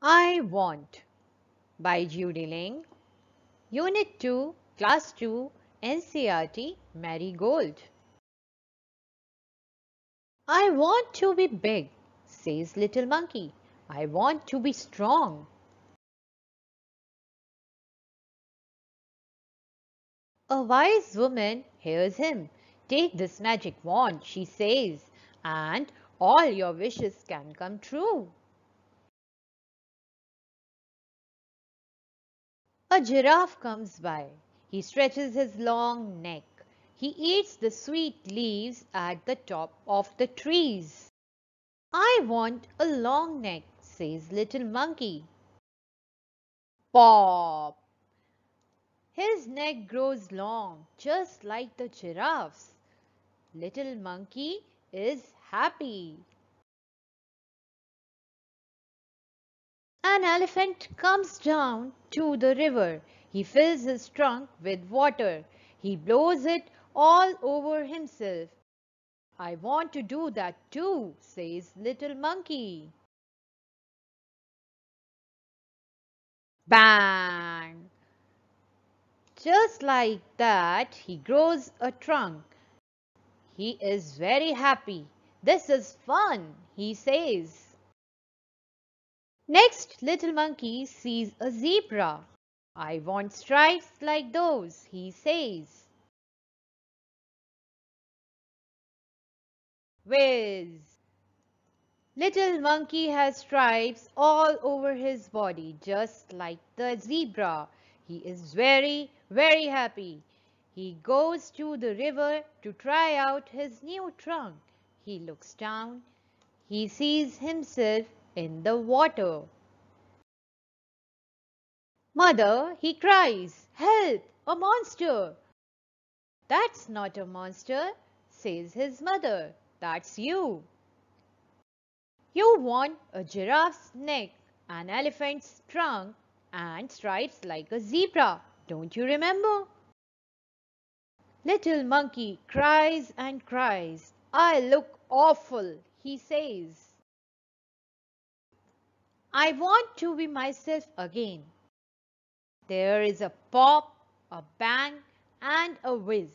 I Want by Judy Ling, Unit 2, Class 2, NCERT Marigold. I want to be big, says little monkey. I want to be strong. A wise woman hears him. Take this magic wand, she says, and all your wishes can come true. A giraffe comes by. He stretches his long neck. He eats the sweet leaves at the top of the trees. I want a long neck, says little monkey. Pop! His neck grows long, just like the giraffe's. Little monkey is happy. An elephant comes down to the river. He fills his trunk with water. He blows it all over himself. I want to do that too, says little monkey. Bang! Just like that, he grows a trunk. He is very happy. This is fun, he says. Next, little monkey sees a zebra. I want stripes like those, he says. Whiz! Little monkey has stripes all over his body, just like the zebra. He is very, very happy. He goes to the river to try out his new trunk. He looks down. He sees himself in the water. Mother, he cries, help, a monster. That's not a monster, says his mother. That's you. You want a giraffe's neck, an elephant's trunk, and stripes like a zebra. Don't you remember? Little monkey cries and cries. I look awful, he says. I want to be myself again. There is a pop, a bang, and a whiz.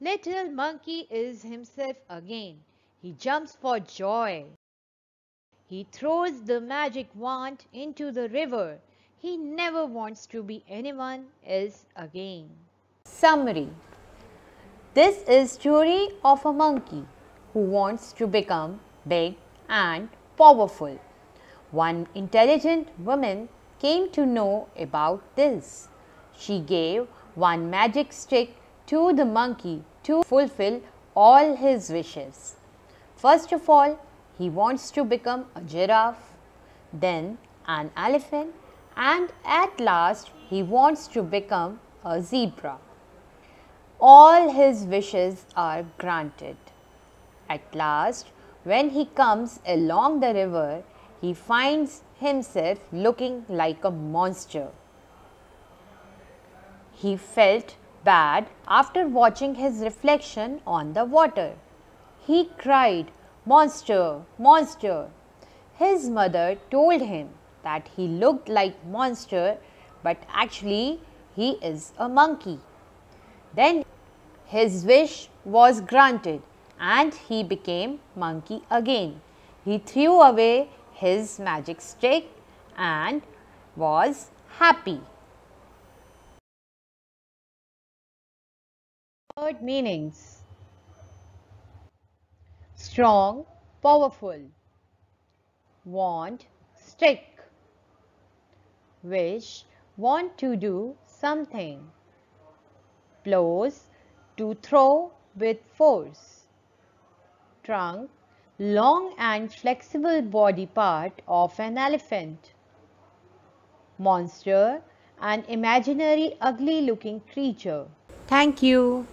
Little monkey is himself again. He jumps for joy. He throws the magic wand into the river. He never wants to be anyone else again. Summary This is story of a monkey who wants to become big and powerful. One intelligent woman came to know about this. She gave one magic stick to the monkey to fulfill all his wishes. First of all, he wants to become a giraffe, then an elephant, and at last he wants to become a zebra. All his wishes are granted. At last, when he comes along the river, he finds himself looking like a monster. He felt bad after watching his reflection on the water. He cried, Monster, monster. His mother told him that he looked like monster but actually he is a monkey. Then his wish was granted and he became monkey again. He threw away his magic stick and was happy. Word meanings Strong, powerful. Want, stick. Wish, want to do something. Blows, to throw with force. Trunk, long and flexible body part of an elephant. Monster, an imaginary ugly looking creature. Thank you.